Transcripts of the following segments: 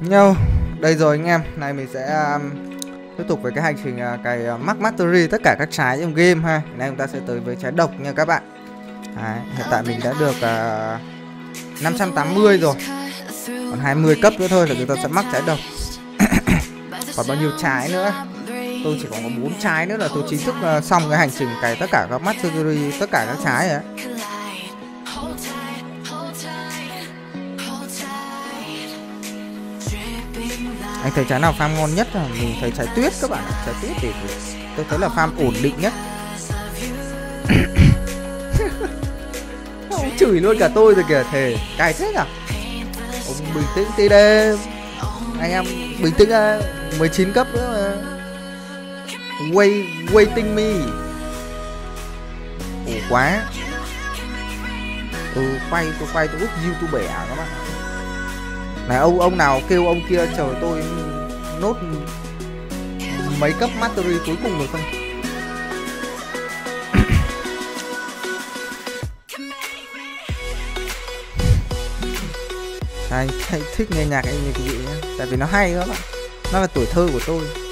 Nhau, đây rồi anh em, này mình sẽ um, tiếp tục với cái hành trình à, uh, cày uh, Max Mastery tất cả các trái trong game ha. Nay chúng ta sẽ tới với trái độc nha các bạn. Đấy, hiện tại mình đã được à, uh, 580 rồi. Còn 20 cấp nữa thôi là chúng ta sẽ mắc trái độc. Còn bao nhiêu trái nữa? Tôi chỉ còn có 4 trái nữa là tôi chính thức uh, xong cái hành trình cày tất cả các Mastery, tất cả các trái rồi anh thấy trái nào farm ngon nhất là mình thấy trái tuyết các bạn trái tuyết thì tôi thấy là farm ổn định nhất. Ông chửi luôn cả tôi rồi kìa, thề. Cài thế à ông bình tĩnh tí đêm. Anh em bình tĩnh à 19 cấp nữa mà. Wait waiting me. Ủa quá. Ừ quay, tôi quay, tôi úp youtube à các bạn này ông ông nào kêu ông kia chờ tôi nốt mấy cấp mastery cuối cùng được không anh, thích nghe nhạc anh như cái gì nhá tại vì nó hay các bạn. Nó là tuổi thơ của tôi.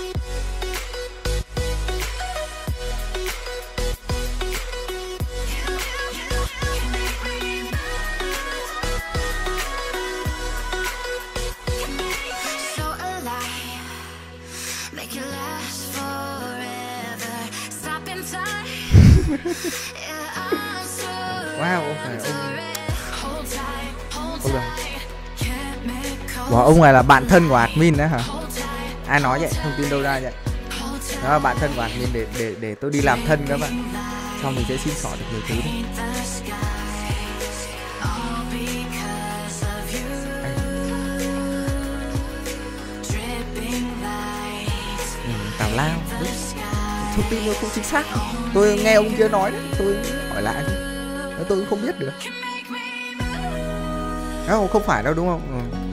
Wow ông này ông ông là wow, ông này là bạn thân của admin đấy hả? Ai nói vậy? Thông tin đâu ra vậy? Đó là bạn thân của admin để để để tôi đi làm thân các bạn. Xong mình sẽ xin xỏ được nhiều thứ đấy. Ừ, tào lao. đúng thông tin nó không chính xác. Tôi nghe ông kia nói đấy, tôi hỏi lại. Thôi tôi cũng không biết được. Không không phải đâu, đúng không? Ừ.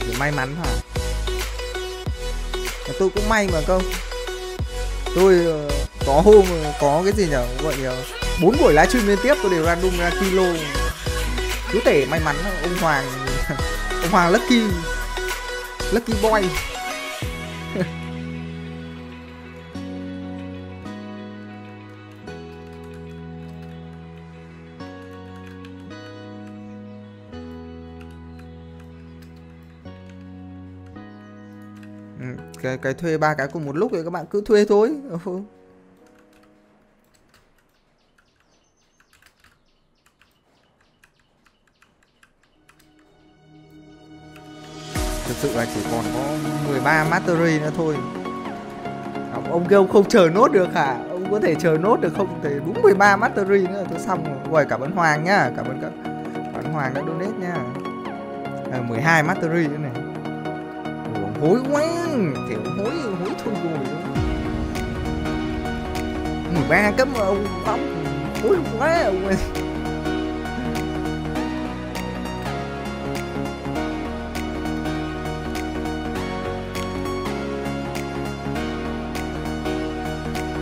thì may mắn hả tôi cũng may mà không tôi ờ, có hôm ờ, có cái gì nhở? Gọi là bốn buổi livestream liên tiếp tôi đều random ra kilo. Chú thể may mắn ông hoàng ông hoàng lucky lucky boy. Ừ, cái cái thuê ba cái cùng một lúc thì các bạn cứ thuê thôi. Ừ. thực sự là chỉ còn có 13 mastery nữa thôi. Ông, ông kêu không chờ nốt được hả? Ông có thể chờ nốt được không? Thì đúng 13 mastery nữa tôi xong rồi. Uầy, cảm ơn hoàng nhá. Cảm ơn các bạn hoàng đã donate nhá. À, 12 mastery nữa này hối quá kiểu hối hối thôi rồi. Mười ba cấp ông bóng hối quá ông ơi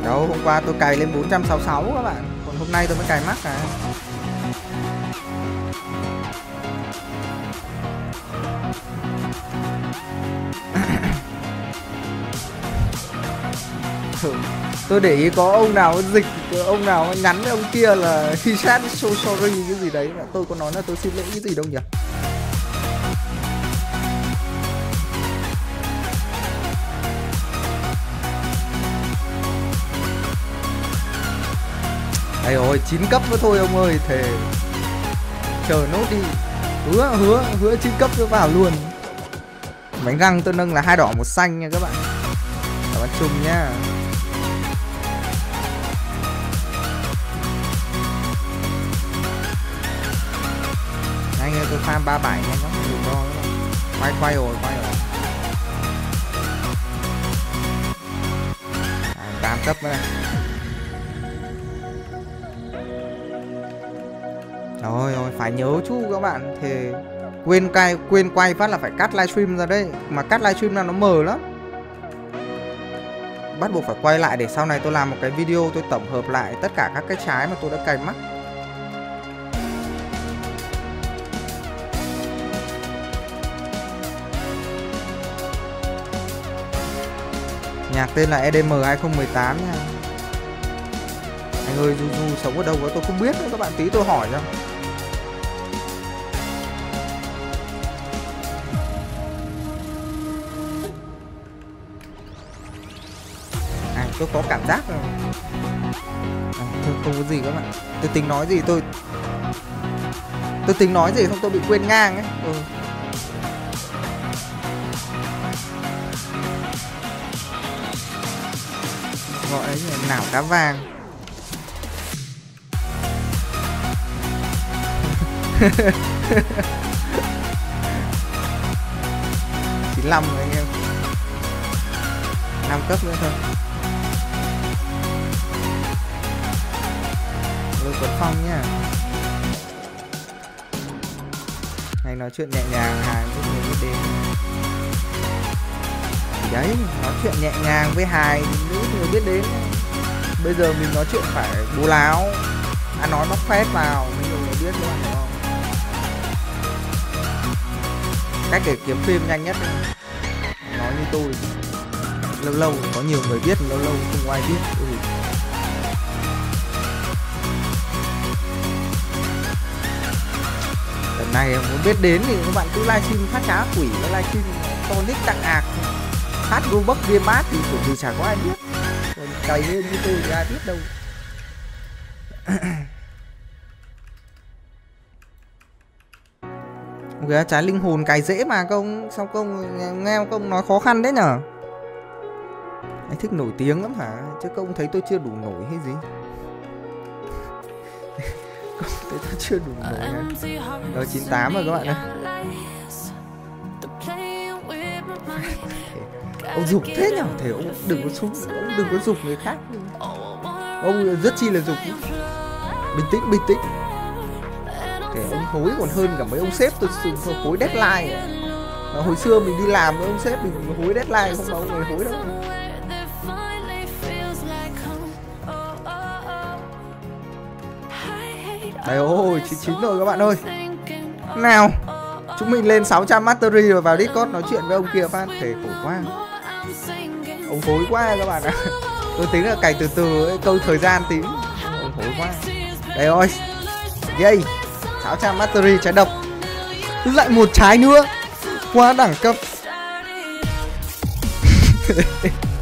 đâu, hôm qua tôi cày lên 466 các bạn. Còn hôm nay tôi mới cày mắc à. Tôi để ý có ông nào dịch, ông nào nhắn với ông kia là khi sát so sorry cái gì đấy mà tôi có nói là tôi xin lỗi cái gì đâu nhỉ? Đây rồi chín cấp nữa thôi ông ơi, thề. Chờ nốt đi. Hứa hứa hứa chín cấp nữa vào luôn. Bánh răng tôi nâng là hai đỏ một xanh nha các bạn. Các bạn chung nhá farm 37 nha các bạn đừng lo quay quay rồi quay rồi. À, 8 cấp nữa này rồi rồi phải nhớ chú các bạn thì quên quay quên quay phát là phải cắt livestream ra đây mà cắt livestream là nó mờ lắm. Bắt buộc phải quay lại để sau này tôi làm một cái video tôi tổng hợp lại tất cả các cái trái mà tôi đã cày mắc Nhạc tên là EDM 2018 nha. Anh ơi Du Du sống ở đâu đó tôi không biết nữa các bạn tí tôi hỏi cho. À tôi có cảm giác rồi. À, thôi không có gì các bạn. Tôi tính nói gì tôi Tôi tính nói gì xong tôi bị quên ngang ấy. Ừ. gọi là nào cá vàng. chín năm anh em. Năm cấp nữa thôi. Lôi Tuấn Phong nhá. Này nói chuyện nhẹ nhàng hà chút nữa đi đến đấy, nói chuyện nhẹ nhàng với hài nữ người biết đến. Bây giờ mình nói chuyện phải bù láo, ăn nói bóc phét vào, mình người biết luôn hiểu không? Cách để kiếm phim nhanh nhất nói như tôi. Lâu lâu có nhiều người biết, lâu lâu không ai biết ừ. lần này muốn biết đến thì các bạn cứ livestream phát cá quỷ, livestream tonic tặng ạc hát robux game mát thì kiểu gì chả có ai biết. Còn cày như tôi thì ai biết đâu. Ok trái linh hồn cài dễ mà công. Sao công nghe công nói khó khăn đấy nhở? Anh thích nổi tiếng lắm hả? Chứ công thấy tôi chưa đủ nổi hay gì? Công thấy tôi chưa đủ nổi rồi 98 rồi các bạn ơi ông dục thế nhở? Thế ông đừng có súng ông đừng có dục người khác. Ông rất chi là dục bình tĩnh bình tĩnh. Kể ông hối còn hơn cả mấy ông sếp tôi hối deadline à. hồi xưa mình đi làm với ông sếp mình hối deadline không bao người hối đâu. Đây ôi, 99 rồi các bạn ơi. Nào Chúng mình lên 600 mastery rồi vào Discord nói chuyện với ông kia phát. Thế khổ quá ông phối quá các bạn ạ. Tôi tính là cày từ từ ấy, câu thời gian tính ông phối quá. Đây ơi yay. 600 battery trái độc. Lại một trái nữa. Quá đẳng cấp.